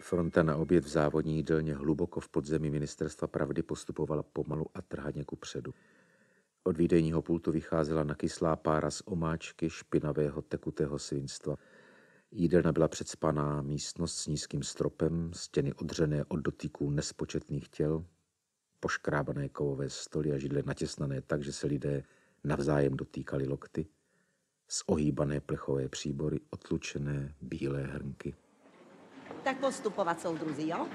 Fronta na oběd v závodní jídelně hluboko v podzemí ministerstva pravdy postupovala pomalu a trhaně ku předu. Od výdejního pultu vycházela nakyslá pára z omáčky špinavého tekutého svinstva. Jídelna byla předspaná, místnost s nízkým stropem, stěny odřené od dotyků nespočetných těl, poškrábané kovové stoly a židle natěsnané tak, že se lidé navzájem dotýkali lokty, z ohýbané plechové příbory, otlučené bílé hrnky. Tak postupovat, soudruzi, jo?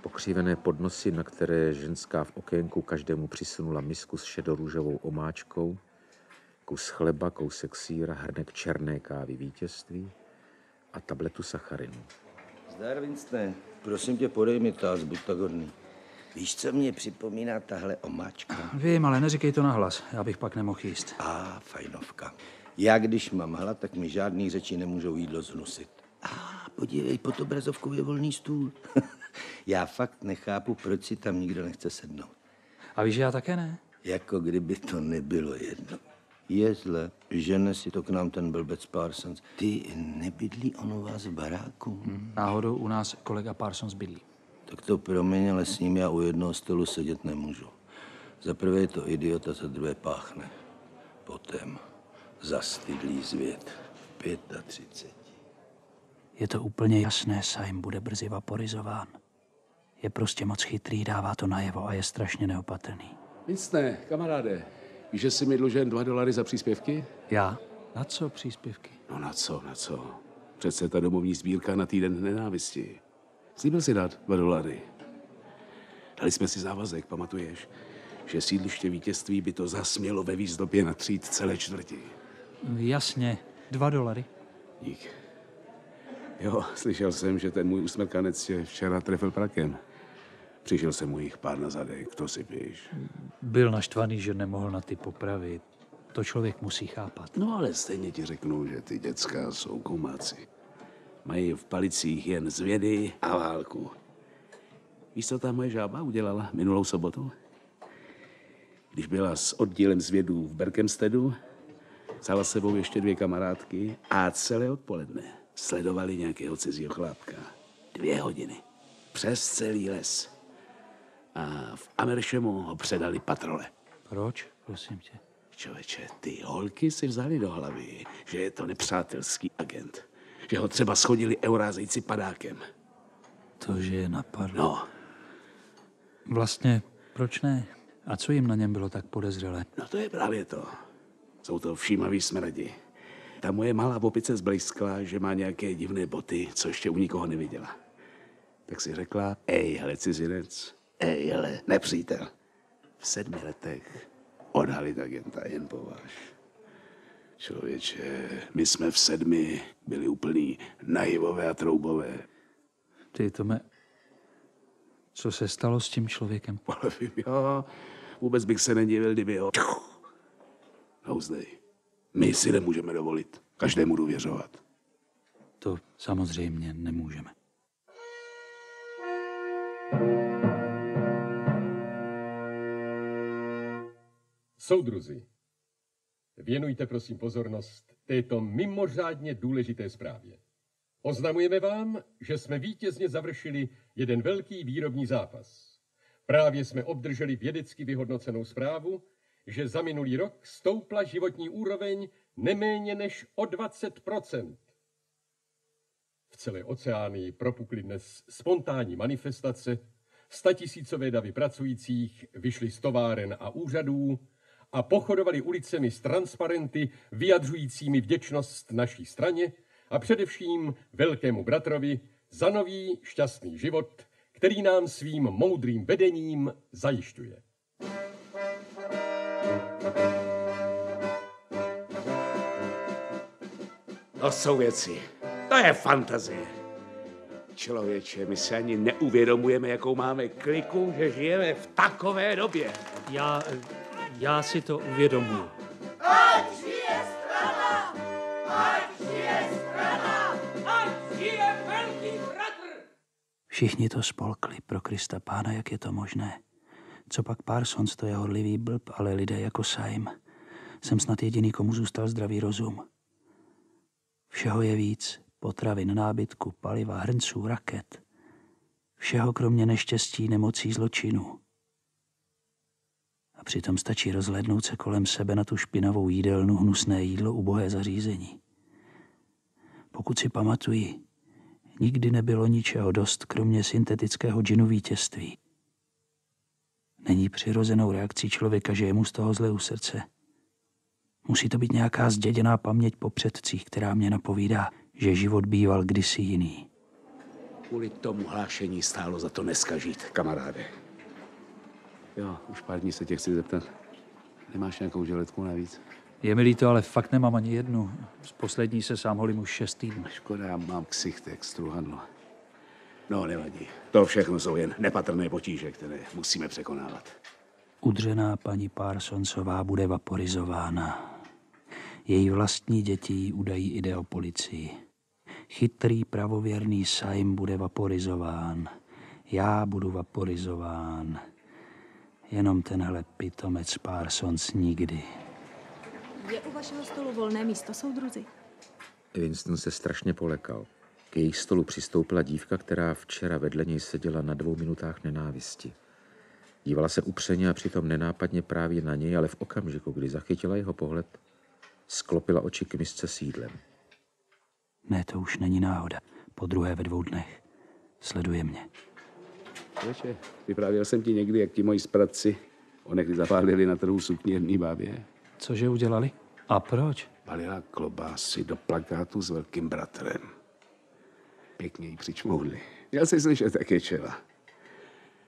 Pokřivené podnosy, na které ženská v okénku každému přisunula misku s šedorůžovou omáčkou, kus chleba, kousek síra, hrnek černé kávy vítězství a tabletu sacharinu. Zdar, Winston, prosím tě, podej mi tás, buď tak hodný. Víš, co mě připomíná tahle omáčka? Vím, ale neříkej to nahlas, já bych pak nemohl jíst. A, fajnovka. Já, když mám hlad, tak mi žádný řeči nemůžou jídlo znusit. A, podívej, pod obrazovkou je volný stůl. já fakt nechápu, proč si tam nikdo nechce sednout. A víš, že já také ne? Jako kdyby to nebylo jedno. Je zle, žene si to k nám ten blbec Parsons. Ty nebydlí on u vás v baráku? Hmm. Náhodou u nás kolega Parsons bydlí. Tak to promiň, ale s ním já u jednoho stolu sedět nemůžu. Za prvé je to idiot a za druhé páchne. Potom zastydlý zvěd. 35. Je to úplně jasné, Saim bude brzy vaporizován. Je prostě moc chytrý, dává to najevo a je strašně neopatrný. Nic ne, kamaráde. Víš, že jsi mi dlužen dva dolary za příspěvky? Já? Na co příspěvky? No na co, na co? Přece ta domovní sbírka na týden nenávisti. Slíbil si dát dva dolary. Dali jsme si závazek, pamatuješ? Že sídliště vítězství by to zasmělo ve výzdobě na třít celé čtvrti. Jasně, dva dolary. Dík. Jo, slyšel jsem, že ten můj usmrkanec tě včera trefil prakem. Přišel jsem mu jich pár na zadek, to si píš. Byl naštvaný, že nemohl na ty popravit. To člověk musí chápat. No ale stejně ti řeknu, že ty děcka jsou kumáci. Mají v palicích jen zvědy a válku. Víš, co ta moje žába udělala minulou sobotu? Když byla s oddílem zvědů v Berkemstedu, vzala sebou ještě dvě kamarádky a celé odpoledne sledovali nějakého cizího chlápka. Dvě hodiny. Přes celý les. A v Ameršemu ho předali patrole. Proč, prosím tě? Čověče, ty holky si vzali do hlavy, že je to nepřátelský agent. Že ho třeba schodili eurázejci padákem. To, že je napadlo. No, Vlastně, proč ne? A co jim na něm bylo tak podezřelé? no to je právě to. Jsou to všímaví smrdi. Ta moje malá opice zblízkla, že má nějaké divné boty, co ještě u nikoho neviděla. Tak si řekla, ej, hele, cizinec, ej, hele, nepřítel. V sedmi letech odhalit agenta jen pováž. Člověče, my jsme v sedmi byli úplný naivové a troubové. Ty, Tome, co se stalo s tím člověkem? Ale vím, jo, vůbec bych se nedivil, kdyby ho... Houzdej. My si nemůžeme dovolit každému důvěřovat. To samozřejmě nemůžeme. Soudruzi, věnujte prosím pozornost této mimořádně důležité zprávě. Oznamujeme vám, že jsme vítězně završili jeden velký výrobní zápas. Právě jsme obdrželi vědecky vyhodnocenou zprávu, že za minulý rok stoupla životní úroveň neméně než o 20% V celé oceánii propukly dnes spontánní manifestace, statisícové davy pracujících vyšly z továren a úřadů a pochodovali ulicemi s transparenty vyjadřujícími vděčnost naší straně a především velkému bratrovi za nový šťastný život, který nám svým moudrým vedením zajišťuje. To jsou věci. To je fantazie. Člověče, my si ani neuvědomujeme, jakou máme kliku, že žijeme v takové době. Já, já si to uvědomuji. Ať žije strana! Ať žije strana! Ať žije velký bratr! Všichni to spolkli, pro Krista pána, jak je to možné. Co pak Parsons, to je horlivý blb, ale lidé jako Saim. Jsem snad jediný, komu zůstal zdravý rozum. Všeho je víc, Potravin, nábytku, paliva, hrnců, raket. Všeho kromě neštěstí, nemocí, zločinu. A přitom stačí rozhlednout se kolem sebe na tu špinavou jídelnu, hnusné jídlo, ubohé zařízení. Pokud si pamatuji, nikdy nebylo ničeho dost, kromě syntetického džinu vítězství. Není přirozenou reakcí člověka, že je mu z toho zle u srdce. Musí to být nějaká zděděná paměť po předcích, která mě napovídá, že život býval kdysi jiný. Kvůli tomu hlášení stálo za to neskažít, kamaráde. Jo, už pár dní se tě chci zeptat. Nemáš nějakou želetku navíc? Je mi líto, ale fakt nemám ani jednu. Z poslední se sám holím už šest týdnů. Škoda, já mám ksichtek, struhadlo. No, nevadí. To všechno jsou jen nepatrné potíže, které musíme překonávat. Udřená paní Parsonsová bude vaporizována. Její vlastní děti jí udají ide o policii. Chytrý pravověrný Saim bude vaporizován. Já budu vaporizován. Jenom tenhle pitomec Parsons nikdy. Je u vašeho stolu volné místo, soudruzi? Winston se strašně polekal. K jejich stolu přistoupila dívka, která včera vedle něj seděla na dvou minutách nenávisti. Dívala se upřeně a přitom nenápadně právě na něj, ale v okamžiku, kdy zachytila jeho pohled, sklopila oči k misce s jídlem. Ne, to už není náhoda. Po druhé ve dvou dnech. Sleduje mě. Veče, vyprávěl jsem ti někdy, jak ti moji spratci onehdy zapálili na trhu sukni jedný bábě. Cože udělali? A proč? Balila klobásy do plakátu s velkým bratrem. Pěkně jí přičmoudli. Měl jsi slyšet, jak je čela.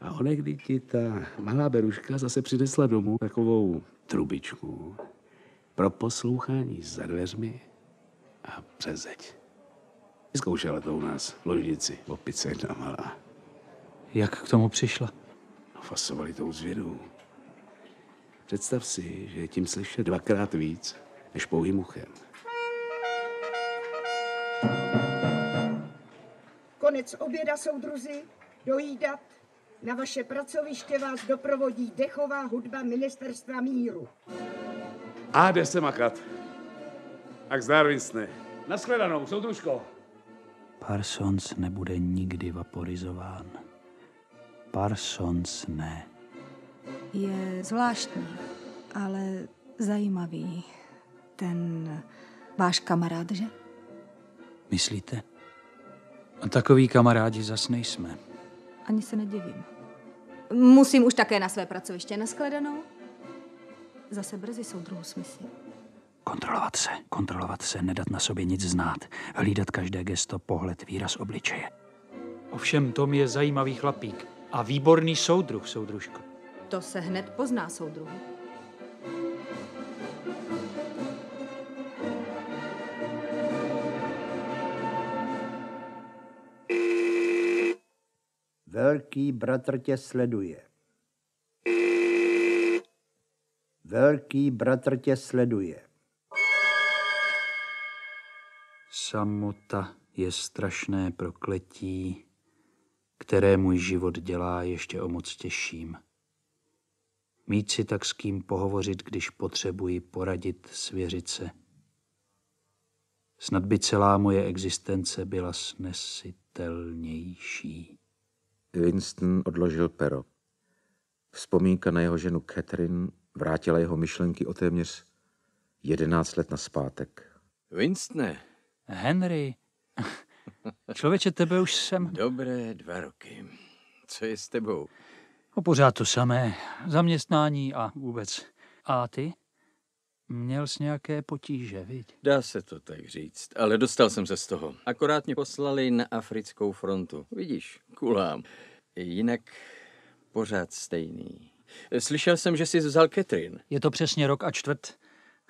A onehdy ti ta malá beruška zase přinesla domů takovou trubičku pro poslouchání za dveřmi a přes zeď. Zkoušela to u nás v ložnici, opice jedna malá. Jak k tomu přišla? No, fasovali tou zvědou. Představ si, že je tím slyšet dvakrát víc než pouhým uchem. Konec oběda, soudruzi, dojídat. Na vaše pracoviště vás doprovodí dechová hudba ministerstva míru. A jde se makat. Tak zdar, Winston. Naschledanou, soudružko. Parsons nebude nikdy vaporizován. Parsons ne. Je zvláštní, ale zajímavý. Ten váš kamarád, že? Myslíte? A takový kamarádi zas nejsme. Ani se nedivím. Musím už také na své pracoviště. Naschledanou. Zase brzy soudruhu smysl. Kontrolovat se, kontrolovat se, nedat na sobě nic znát, hlídat každé gesto, pohled, výraz obličeje. Ovšem, Tom je zajímavý chlapík a výborný soudruh, soudružko. To se hned pozná soudruhu. Velký bratr tě sleduje. Velký bratr tě sleduje. Samota je strašné prokletí, které můj život dělá ještě o moc těžším. Mít si tak s kým pohovořit, když potřebuji poradit, svěřit se. Snad by celá moje existence byla snesitelnější. Winston odložil pero. Vzpomínka na jeho ženu Catherine vrátila jeho myšlenky o téměř jedenáct let naspátek. Winstone, Henry, člověče, tebe už jsem... dobré dva roky. Co je s tebou? O pořád to samé. Zaměstnání a vůbec. A ty? Měl jsi nějaké potíže, viď? Dá se to tak říct, ale dostal jsem se z toho. Akorát mě poslali na africkou frontu. Vidíš, kulám. Jinak pořád stejný. Slyšel jsem, že jsi vzal Catherine. Je to přesně rok a čtvrt.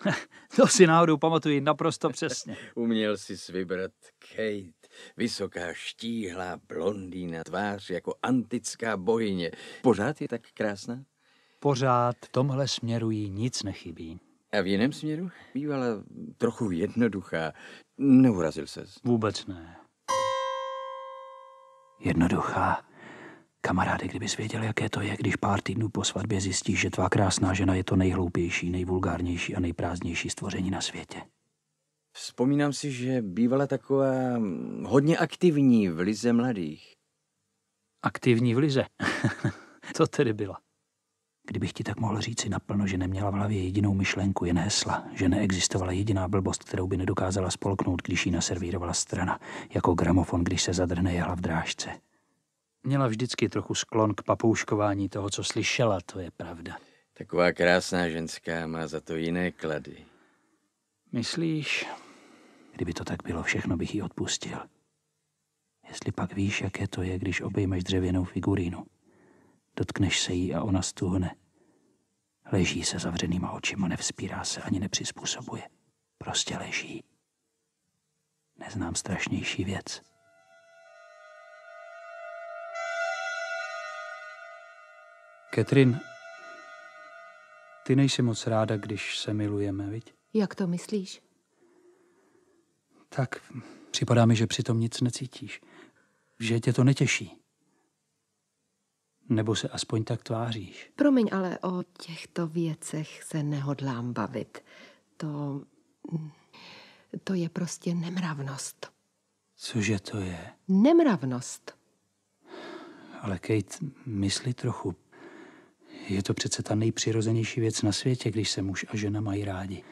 to si náhodou pamatuji naprosto přesně. Uměl jsi vybrat Kate. Vysoká, štíhlá, blondýna, tvář jako antická bohyně. Pořád je tak krásná? Pořád v tomhle směru jí nic nechybí. A v jiném směru? Bývala trochu jednoduchá. Neurazil ses. Vůbec ne. Jednoduchá. Kamaráde, kdybys věděl, jaké to je, když pár týdnů po svatbě zjistíš, že tvá krásná žena je to nejhloupější, nejvulgárnější a nejprázdnější stvoření na světě. Vzpomínám si, že bývala taková hm, hodně aktivní v lize mladých. Aktivní v lize. Co tedy byla? Kdybych ti tak mohl říci naplno, že neměla v hlavě jedinou myšlenku, jen hesla, že neexistovala jediná blbost, kterou by nedokázala spolknout, když jí naservírovala strana, jako gramofon, když se zadrhne jehla v drážce. Měla vždycky trochu sklon k papouškování toho, co slyšela, to je pravda. Taková krásná ženská má za to jiné klady. Myslíš? Kdyby to tak bylo, všechno bych jí odpustil. Jestli pak víš, jaké to je, když obejmeš dřevěnou figurínu. Dotkneš se jí a ona stuhne. Leží se zavřenýma očima, nevzpírá se ani nepřizpůsobuje. Prostě leží. Neznám strašnější věc. Katrin, ty nejsi moc ráda, když se milujeme, viď? Jak to myslíš? Tak připadá mi, že přitom nic necítíš. Že tě to netěší. Nebo se aspoň tak tváříš. Promiň, ale o těchto věcech se nehodlám bavit. To... To je prostě nemravnost. Cože to je? Nemravnost. Ale Kate, mysli trochu. Je to přece ta nejpřirozenější věc na světě, když se muž a žena mají rádi.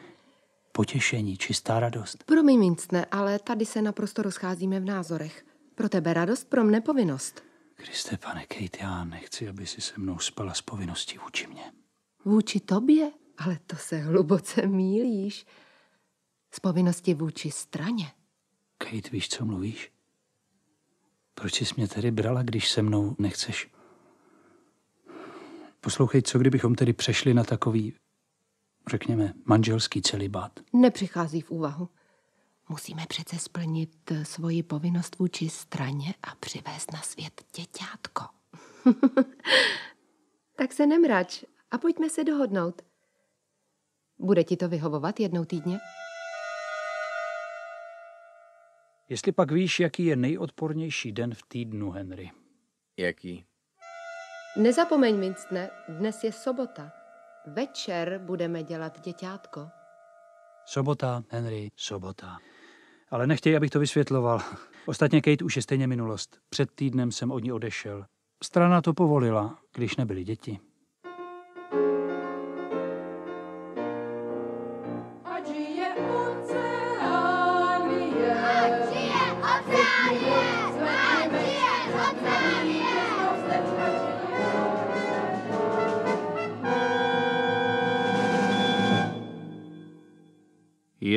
Potěšení, čistá radost. Promiň, Mincne, ale tady se naprosto rozcházíme v názorech. Pro tebe radost, pro mne povinnost. Kriste, pane Kate, já nechci, aby si se mnou spala z povinností vůči mně. Vůči tobě? Ale to se hluboce mílíš. Z povinnosti vůči straně. Kate, víš, co mluvíš? Proč jsi mě tedy brala, když se mnou nechceš? Poslouchej, co kdybychom tedy přešli na takový, řekněme, manželský celibát? Nepřichází v úvahu. Musíme přece splnit eh, svoji povinnost vůči straně a přivést na svět děťátko. tak se nemrač a pojďme se dohodnout. Bude ti to vyhovovat jednou týdně? Jestli pak víš, jaký je nejodpornější den v týdnu, Henry. Jaký? Nezapomeň, Winston, dnes je sobota. Večer budeme dělat děťátko. Sobota, Henry, sobota. Ale nechtěj, abych to vysvětloval. Ostatně Kate už je stejně minulost. Před týdnem jsem od ní odešel. Strana to povolila, když nebyly děti.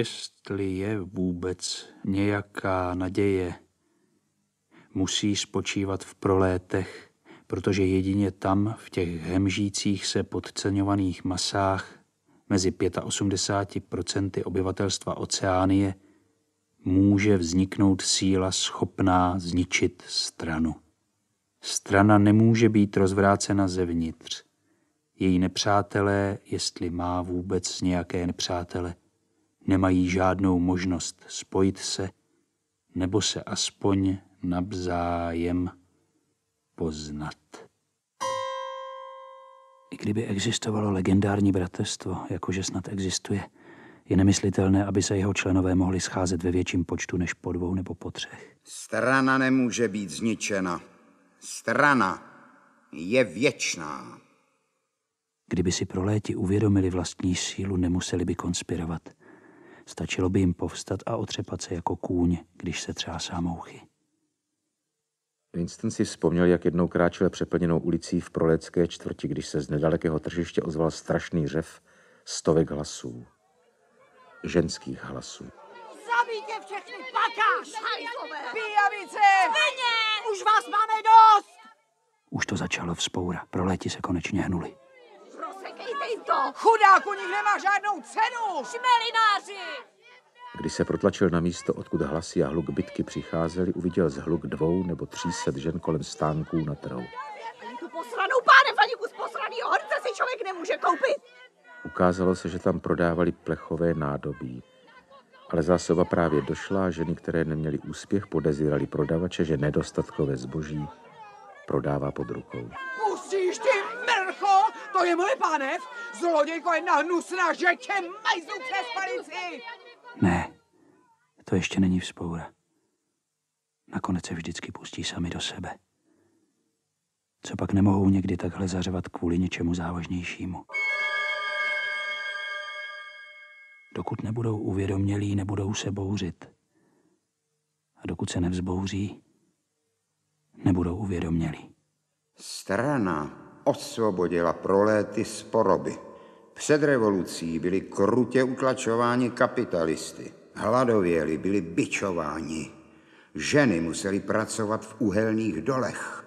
Jestli je vůbec nějaká naděje, musí spočívat v prolétech, protože jedině tam, v těch hemžících se podceňovaných masách, mezi 85% obyvatelstva Oceánie, může vzniknout síla schopná zničit stranu. Strana nemůže být rozvrácena zevnitř. Její nepřátelé, jestli má vůbec nějaké nepřátele, nemají žádnou možnost spojit se nebo se aspoň navzájem poznat. I kdyby existovalo legendární bratrstvo, jakože snad existuje, je nemyslitelné, aby se jeho členové mohli scházet ve větším počtu než po dvou nebo po třech. Strana nemůže být zničena. Strana je věčná. Kdyby si proléti uvědomili vlastní sílu, nemuseli by konspirovat. Stačilo by jim povstat a otřepat se jako kůň, když se třásá mouchy. Winston si vzpomněl, jak jednou kráčel přeplněnou ulicí v prolecké čtvrti, když se z nedalekého tržiště ozval strašný řev stovek hlasů. Ženských hlasů. Zabijte všechny pakáš! Pijavice! Už vás máme dost! Už to začalo vzpoura. Proléti se konečně hnuli. Jim to! Chudák u nich nemá žádnou cenu! Šmelináři! Když se protlačil na místo, odkud hlasy a hluk bitky přicházeli, uviděl zhluk dvou nebo tří set žen kolem stánků na trhu. Ani tu posranou páne, ani kus posranýho hrnce si člověk nemůže koupit! Ukázalo se, že tam prodávali plechové nádobí. Ale zásoba právě došla a ženy, které neměly úspěch, podezírali prodavače, že nedostatkové zboží prodává pod rukou. Mrcho! To je moje pánev! Zlodějko jedna hnusná, že tě majzu přes palici! Ne, To ještě není vzpoura. Nakonec se vždycky pustí sami do sebe. Co pak nemohou někdy takhle zařevat kvůli něčemu závažnějšímu. Dokud nebudou uvědomělí, nebudou se bouřit. A dokud se nevzbouří, nebudou uvědomělí. Strana osvobodila proléty z poroby. Před revolucí byli krutě utlačováni kapitalisty. Hladověli, byli bičováni. Ženy museli pracovat v uhelných dolech.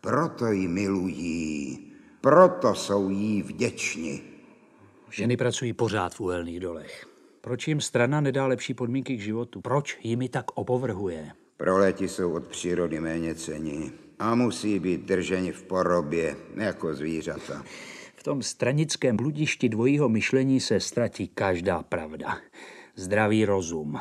Proto ji milují, proto jsou jí vděční. Ženy pracují pořád v uhelných dolech. Proč jim strana nedá lepší podmínky k životu? Proč jimi tak opovrhuje? Proléti jsou od přírody méně cení a musí být drženi v porobě jako zvířata. V tom stranickém bludišti dvojího myšlení se ztratí každá pravda. Zdravý rozum.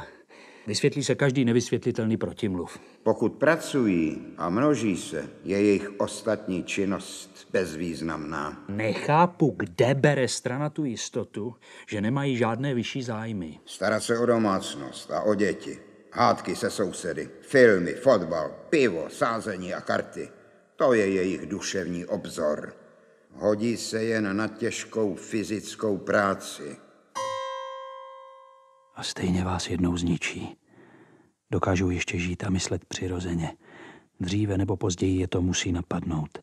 Vysvětlí se každý nevysvětlitelný protimluv. Pokud pracují a množí se, je jejich ostatní činnost bezvýznamná. Nechápu, kde bere strana tu jistotu, že nemají žádné vyšší zájmy. Starat se o domácnost a o děti. Hádky se sousedy, filmy, fotbal, pivo, sázení a karty. To je jejich duševní obzor. Hodí se jen na těžkou fyzickou práci. A stejně vás jednou zničí. Dokážou ještě žít a myslet přirozeně. Dříve nebo později je to musí napadnout.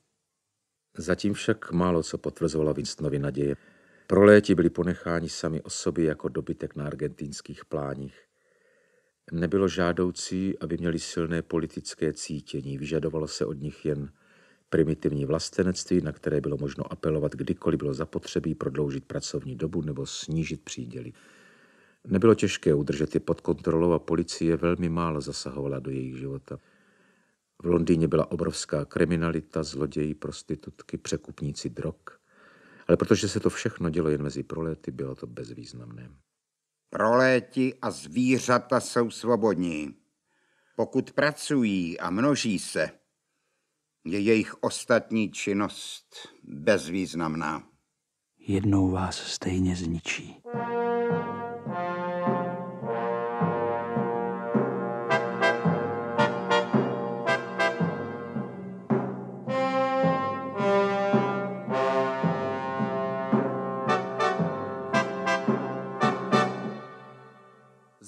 Zatím však málo co potvrzovalo Winstonovi naděje. Proléti byli ponecháni sami o sobě jako dobytek na argentinských pláních. Nebylo žádoucí, aby měli silné politické cítění. Vyžadovalo se od nich jen primitivní vlastenectví, na které bylo možno apelovat kdykoliv bylo zapotřebí prodloužit pracovní dobu nebo snížit příděly. Nebylo těžké udržet je pod kontrolou a policie velmi málo zasahovala do jejich života. V Londýně byla obrovská kriminalita, zloději, prostitutky, překupníci drog. Ale protože se to všechno dělo jen mezi proléty, bylo to bezvýznamné. Proléti a zvířata jsou svobodní. Pokud pracují a množí se, je jejich ostatní činnost bezvýznamná. Jednou vás stejně zničí.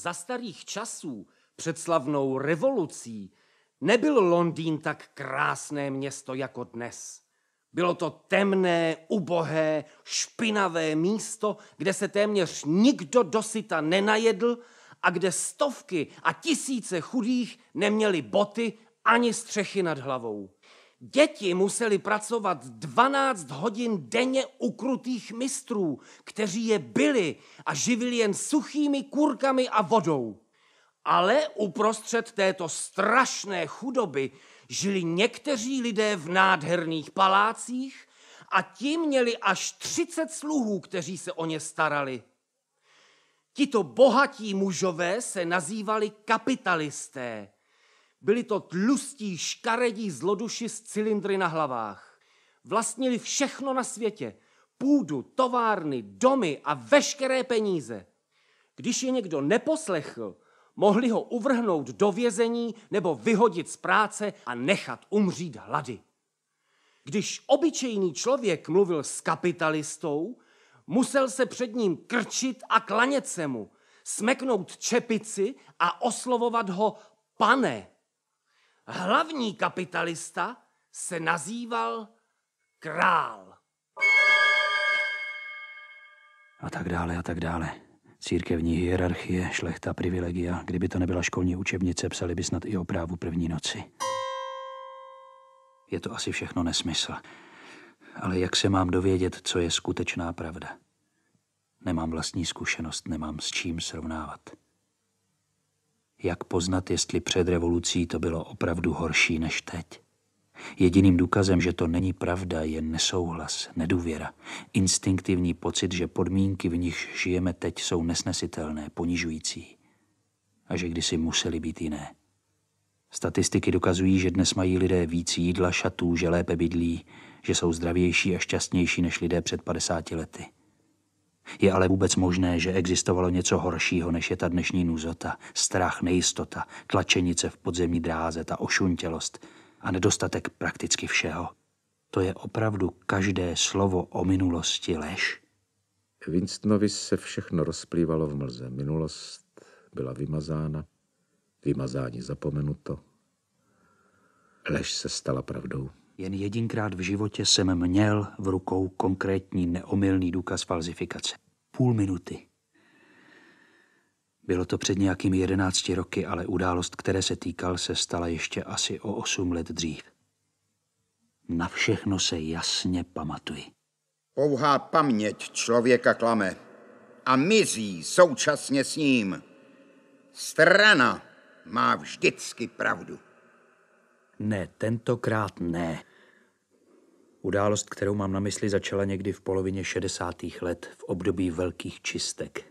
Za starých časů, před slavnou revolucí, nebyl Londýn tak krásné město jako dnes. Bylo to temné, ubohé, špinavé místo, kde se téměř nikdo dosyta nenajedl a kde stovky a tisíce chudých neměli boty ani střechy nad hlavou. Děti museli pracovat 12 hodin denně u krutých mistrů, kteří je byli a živili jen suchými kurkami a vodou. Ale uprostřed této strašné chudoby žili někteří lidé v nádherných palácích a ti měli až 30 sluhů, kteří se o ně starali. Tito bohatí mužové se nazývali kapitalisté. Byli to tlustí, škaredí zloduši s cylindry na hlavách. Vlastnili všechno na světě. Půdu, továrny, domy a veškeré peníze. Když je někdo neposlechl, mohli ho uvrhnout do vězení nebo vyhodit z práce a nechat umřít hlady. Když obyčejný člověk mluvil s kapitalistou, musel se před ním krčit a klanět se mu, smeknout čepici a oslovovat ho pane. Hlavní kapitalista se nazýval král. A tak dále, a tak dále. Církevní hierarchie, šlechta, privilegia. Kdyby to nebyla školní učebnice, psali by snad i o právu první noci. Je to asi všechno nesmysl. Ale jak se mám dovědět, co je skutečná pravda? Nemám vlastní zkušenost, nemám s čím srovnávat. Jak poznat, jestli před revolucí to bylo opravdu horší než teď? Jediným důkazem, že to není pravda, je nesouhlas, nedůvěra, instinktivní pocit, že podmínky, v nich žijeme teď, jsou nesnesitelné, ponižující a že kdysi museli být jiné. Statistiky dokazují, že dnes mají lidé víc jídla, šatů, že lépe bydlí, že jsou zdravější a šťastnější než lidé před 50 lety. Je ale vůbec možné, že existovalo něco horšího, než je ta dnešní nuzota, strach, nejistota, tlačenice v podzemní dráze, ta ošuntělost a nedostatek prakticky všeho. To je opravdu každé slovo o minulosti lež. Winstonovi se všechno rozplývalo v mlze. Minulost byla vymazána, vymazání zapomenuto. Lež se stala pravdou. Jen jedinkrát v životě jsem měl v rukou konkrétní neomylný důkaz falzifikace. Půl minuty. Bylo to před nějakými jedenácti roky, ale událost, které se týkal, se stala ještě asi o osm let dřív. Na všechno se jasně pamatuji. Pouhá paměť člověka klame a mizí současně s ním. Strana má vždycky pravdu. Ne, tentokrát ne. Událost, kterou mám na mysli, začala někdy v polovině 60. let v období velkých čistek.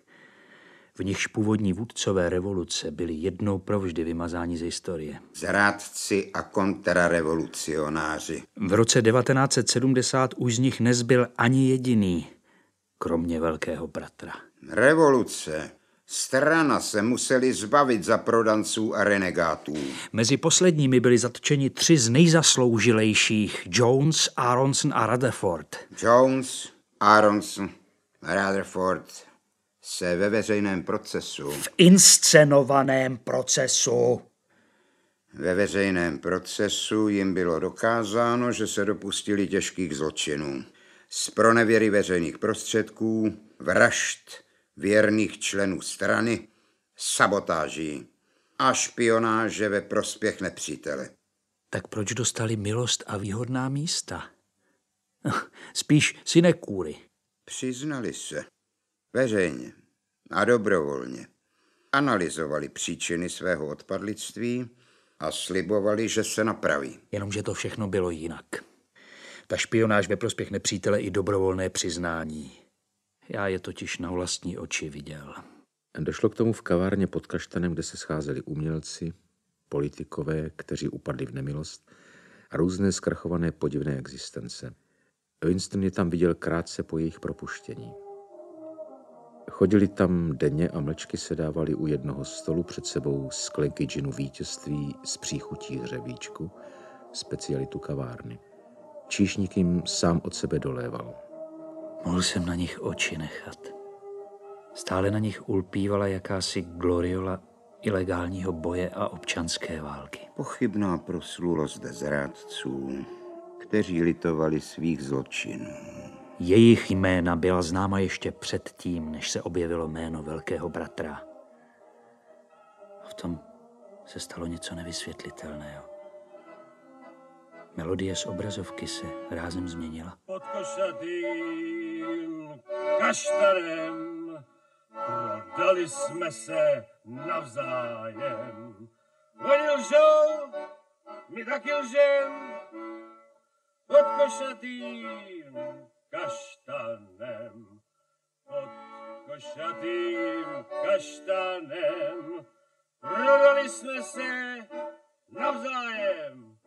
V nichž původní vůdcové revoluce byli jednou provždy vymazáni z historie. Zrádci a kontrarevolucionáři. V roce 1970 už z nich nezbyl ani jediný, kromě velkého bratra. Revoluce. Strana se museli zbavit za prodanců a renegátů. Mezi posledními byli zatčeni tři z nejzasloužilejších, Jones, Aronson a Rutherford. Jones, Aronson, Rutherford se ve veřejném procesu. V inscenovaném procesu. Ve veřejném procesu jim bylo dokázáno, že se dopustili těžkých zločinů. Z pronevěry veřejných prostředků, vražd, věrných členů strany, sabotáží a špionáže ve prospěch nepřítele. Tak proč dostali milost a výhodná místa? Spíš sinekůry. Přiznali se. Veřejně a dobrovolně. Analyzovali příčiny svého odpadlictví a slibovali, že se napraví. Jenomže to všechno bylo jinak. Ta špionáž ve prospěch nepřítele i dobrovolné přiznání. Já je totiž na vlastní oči viděl. Došlo k tomu v kavárně pod Kaštanem, kde se scházeli umělci, politikové, kteří upadli v nemilost a různé zkrachované podivné existence. Winston je tam viděl krátce po jejich propuštění. Chodili tam denně a mlčky se dávali u jednoho stolu před sebou sklenky džinu vítězství z příchutí hřebíčku, specialitu kavárny. Číšník jim sám od sebe doléval. Mohl jsem na nich oči nechat. Stále na nich ulpívala jakási gloriola ilegálního boje a občanské války. Pochybná proslulost zrádců, kteří litovali svých zločinů. Jejich jména byla známa ještě předtím, než se objevilo jméno velkého bratra. V tom se stalo něco nevysvětlitelného. Melodie z obrazovky se rázem změnila. Pod košatým kaštanem prodali jsme se navzájem. Oni lžou, my taky lžem, pod košatým kaštanem. Pod košatým kaštanem prodali jsme se navzájem.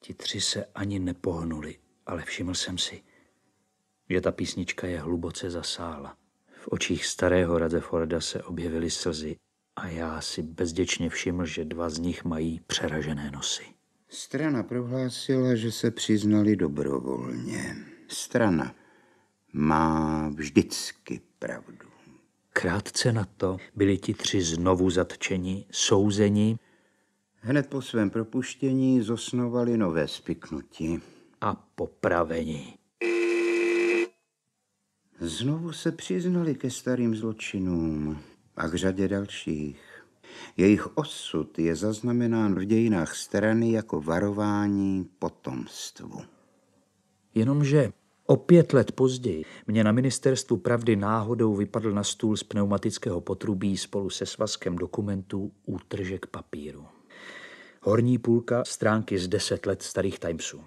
Ti tři se ani nepohnuli, ale všiml jsem si, že ta písnička je hluboce zasála. V očích starého Rutherforda se objevily slzy a já si bezděčně všiml, že dva z nich mají přeražené nosy. Strana prohlásila, že se přiznali dobrovolně. Strana má vždycky pravdu. Krátce na to byli ti tři znovu zatčeni, souzeni. Hned po svém propuštění zosnovali nové spiknutí. A popraveni. Znovu se přiznali ke starým zločinům a k řadě dalších. Jejich osud je zaznamenán v dějinách strany jako varování potomstvu. Jenomže o pět let později mě na ministerstvu pravdy náhodou vypadl na stůl z pneumatického potrubí spolu se svazkem dokumentů útržek papíru. Horní půlka stránky z deset let starých Timesů.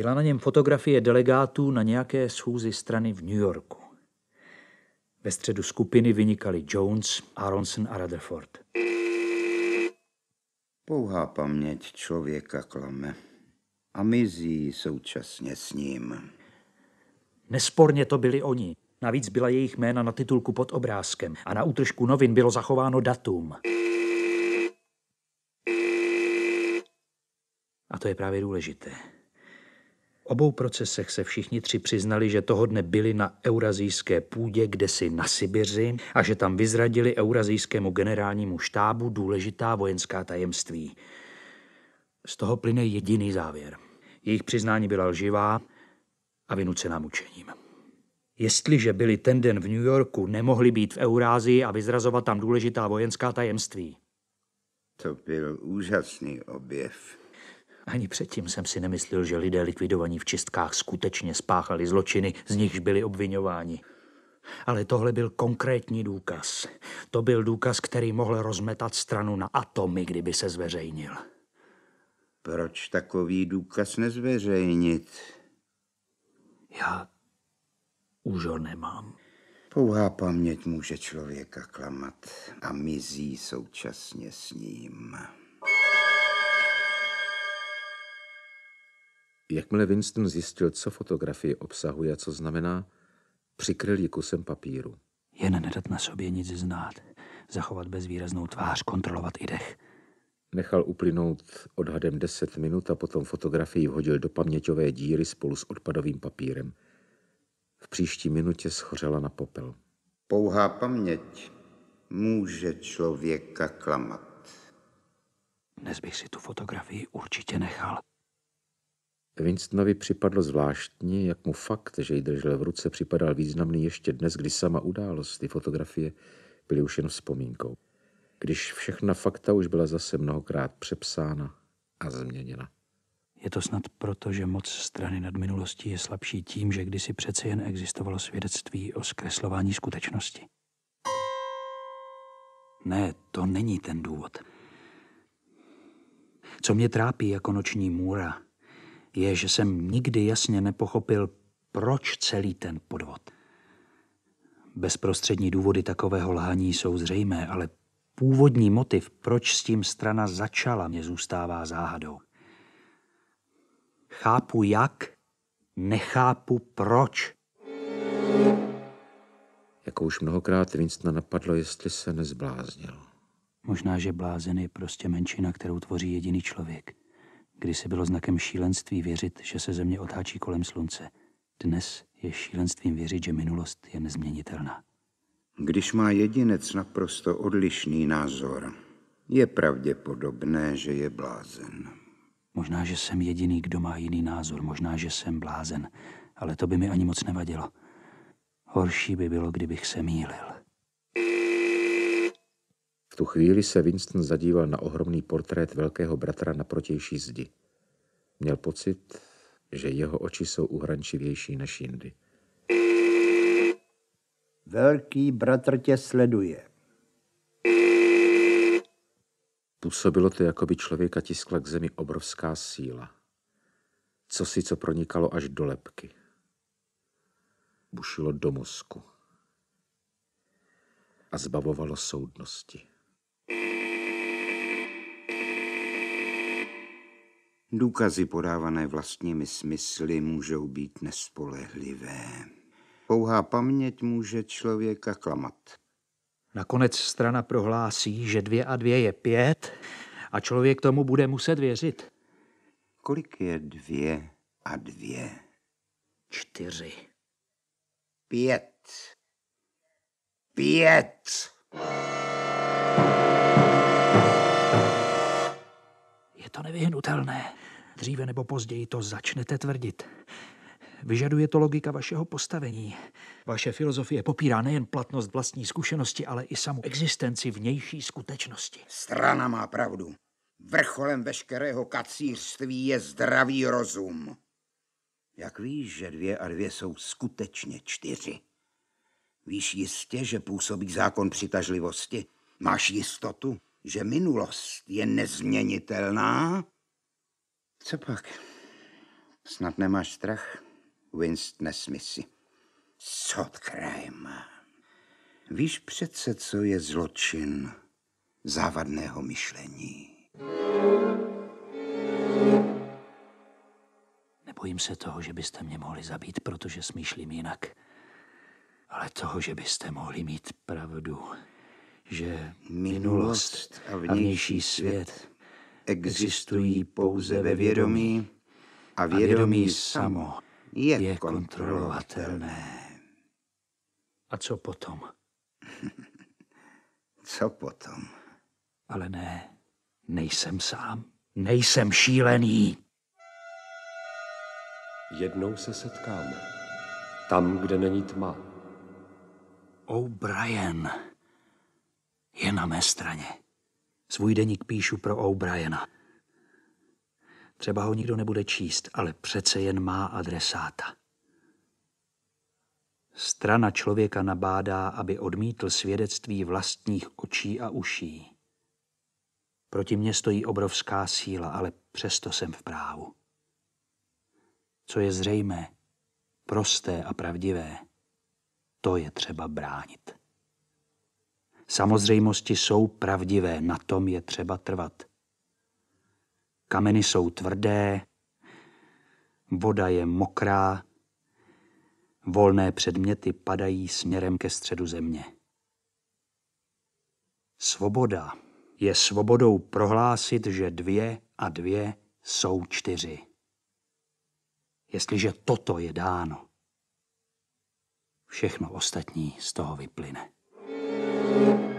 Byla na něm fotografie delegátů na nějaké schůzi strany v New Yorku. Ve středu skupiny vynikali Jones, Aronson a Rutherford. Pouhá paměť člověka klame a mizí současně s ním. Nesporně to byli oni. Navíc byla jejich jména na titulku pod obrázkem a na útržku novin bylo zachováno datum. A to je právě důležité. Obou procesech se všichni tři přiznali, že toho dne byli na eurazijské půdě, kde si na Sibiři a že tam vyzradili eurazijskému generálnímu štábu důležitá vojenská tajemství. Z toho plyne jediný závěr. Jejich přiznání byla lživá a vynucená mučením. Jestliže byli ten den v New Yorku, nemohli být v Eurázii a vyzrazovat tam důležitá vojenská tajemství. To byl úžasný objev. Ani předtím jsem si nemyslel, že lidé likvidovaní v čistkách skutečně spáchali zločiny, z nichž byli obvinováni. Ale tohle byl konkrétní důkaz. To byl důkaz, který mohl rozmetat stranu na atomy, kdyby se zveřejnil. Proč takový důkaz nezveřejnit? Já už ho nemám. Pouhá paměť může člověka klamat a mizí současně s ním. Jakmile Winston zjistil, co fotografie obsahuje a co znamená, přikryl ji kusem papíru. Jen nedat na sobě nic znát. Zachovat bezvýraznou tvář, kontrolovat i dech. Nechal uplynout odhadem 10 minut a potom fotografii vhodil do paměťové díry spolu s odpadovým papírem. V příští minutě schořela na popel. Pouhá paměť může člověka klamat. Dnes bych si tu fotografii určitě nechal. Winstonovi připadlo zvláštní, jak mu fakt, že ji držel v ruce, připadal významný ještě dnes, kdy sama událost, ty fotografie byly už jen vzpomínkou. Když všechna fakta už byla zase mnohokrát přepsána a změněna. Je to snad proto, že moc strany nad minulostí je slabší tím, že kdysi přece jen existovalo svědectví o zkreslování skutečnosti. Ne, to není ten důvod. Co mě trápí jako noční můra, je, že jsem nikdy jasně nepochopil, proč celý ten podvod. Bezprostřední důvody takového lhání jsou zřejmé, ale původní motiv, proč s tím strana začala, mě zůstává záhadou. Chápu jak, nechápu proč. Jako už mnohokrát Winstona napadlo, jestli se nezbláznil. Možná, že blázen je prostě menšina, kterou tvoří jediný člověk. Kdysi bylo znakem šílenství věřit, že se země otáčí kolem slunce. Dnes je šílenstvím věřit, že minulost je nezměnitelná. Když má jedinec naprosto odlišný názor, je pravděpodobné, že je blázen. Možná, že jsem jediný, kdo má jiný názor, možná, že jsem blázen, ale to by mi ani moc nevadilo. Horší by bylo, kdybych se mýlil. Tu chvíli se Winston zadíval na ohromný portrét velkého bratra na protější zdi. Měl pocit, že jeho oči jsou uhrančivější než jindy. Velký bratr tě sleduje. Působilo to, jako by člověka tiskla k zemi obrovská síla. Co si, co pronikalo až do lepky. Bušilo do mozku. A zbavovalo soudnosti. Důkazy podávané vlastními smysly můžou být nespolehlivé. Pouhá paměť může člověka klamat. Nakonec strana prohlásí, že dvě a dvě je pět a člověk tomu bude muset věřit. Kolik je dvě a dvě? Čtyři. Pět. Pět. Je nevyhnutelné. Dříve nebo později to začnete tvrdit. Vyžaduje to logika vašeho postavení. Vaše filozofie popírá nejen platnost vlastní zkušenosti, ale i samou existenci vnější skutečnosti. Strana má pravdu. Vrcholem veškerého kacířství je zdravý rozum. Jak víš, že dvě a dvě jsou skutečně čtyři? Víš jistě, že působí zákon přitažlivosti? Máš jistotu, že minulost je nezměnitelná? Co pak? Snad nemáš strach? Winston Smithy. Sod crime. Víš přece, co je zločin závadného myšlení. Nebojím se toho, že byste mě mohli zabít, protože smýšlím jinak. Ale toho, že byste mohli mít pravdu, že minulost a vnější svět existují pouze ve vědomí a vědomí samo je je kontrolovatelné. A co potom? Co potom? Ale ne, nejsem sám. Nejsem šílený. Jednou se setkáme. Tam, kde není tma. O'Brien je na mé straně. Svůj deník píšu pro O'Briena. Třeba ho nikdo nebude číst, ale přece jen má adresáta. Strana člověka nabádá, aby odmítl svědectví vlastních očí a uší. Proti mně stojí obrovská síla, ale přesto jsem v právu. Co je zřejmé, prosté a pravdivé, to je třeba bránit. Samozřejmosti jsou pravdivé, na tom je třeba trvat. Kameny jsou tvrdé, voda je mokrá, volné předměty padají směrem ke středu země. Svoboda je svobodou prohlásit, že dvě a dvě jsou čtyři. Jestliže toto je dáno, všechno ostatní z toho vyplyne. Thank you